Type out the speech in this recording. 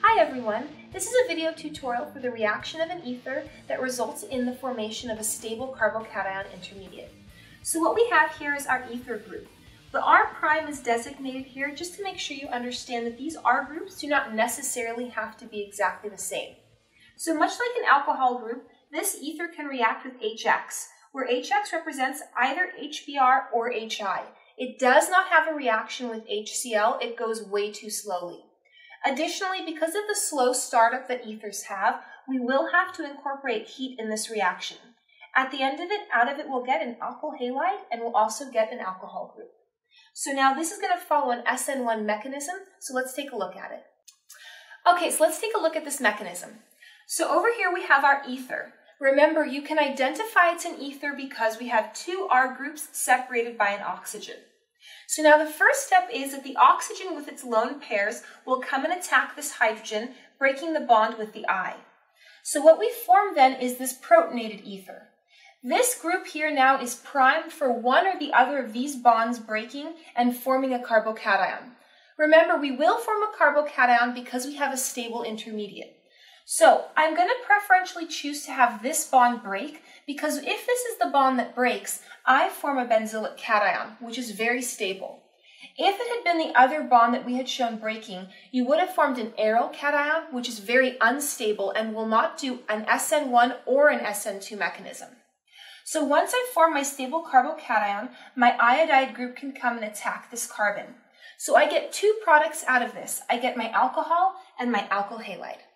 Hi everyone, this is a video tutorial for the reaction of an ether that results in the formation of a stable carbocation intermediate. So what we have here is our ether group. The R prime is designated here just to make sure you understand that these R groups do not necessarily have to be exactly the same. So much like an alcohol group, this ether can react with HX, where HX represents either HBr or HI. It does not have a reaction with HCl, it goes way too slowly. Additionally, because of the slow startup that ethers have, we will have to incorporate heat in this reaction. At the end of it, out of it, we'll get an alkyl halide and we'll also get an alcohol group. So now this is going to follow an SN1 mechanism, so let's take a look at it. Okay, so let's take a look at this mechanism. So over here we have our ether. Remember, you can identify it's an ether because we have two R groups separated by an oxygen. So now the first step is that the oxygen with its lone pairs will come and attack this hydrogen, breaking the bond with the I. So what we form then is this protonated ether. This group here now is primed for one or the other of these bonds breaking and forming a carbocation. Remember, we will form a carbocation because we have a stable intermediate. So I'm going to preferentially choose to have this bond break because if this is the bond that breaks, I form a benzylic cation, which is very stable. If it had been the other bond that we had shown breaking, you would have formed an aryl cation, which is very unstable and will not do an SN1 or an SN2 mechanism. So once I form my stable carbocation, my iodide group can come and attack this carbon. So I get two products out of this. I get my alcohol and my alkyl halide.